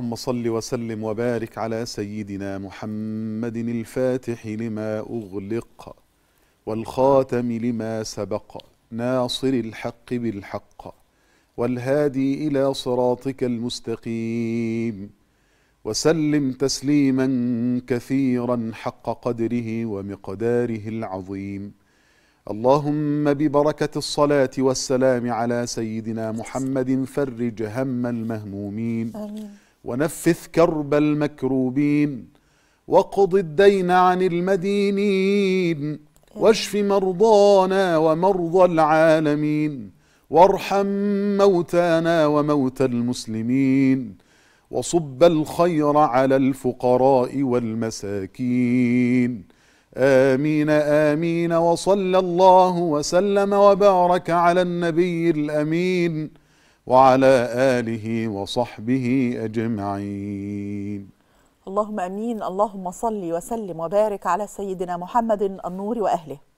اللهم صل وسلم وبارك على سيدنا محمد الفاتح لما أغلق والخاتم لما سبق ناصر الحق بالحق والهادي إلى صراطك المستقيم وسلم تسليما كثيرا حق قدره ومقداره العظيم. اللهم ببركة الصلاة والسلام على سيدنا محمد فرج هم المهمومين. آمين. ونفث كرب المكروبين وقض الدين عن المدينين واشف مرضانا ومرضى العالمين وارحم موتانا وموتى المسلمين وصب الخير على الفقراء والمساكين. آمين آمين وصلى الله وسلم وبارك على النبي الأمين. وعلى آله وصحبه أجمعين. اللهم أمين. اللهم صل وسلم وبارك على سيدنا محمد النور وأهله.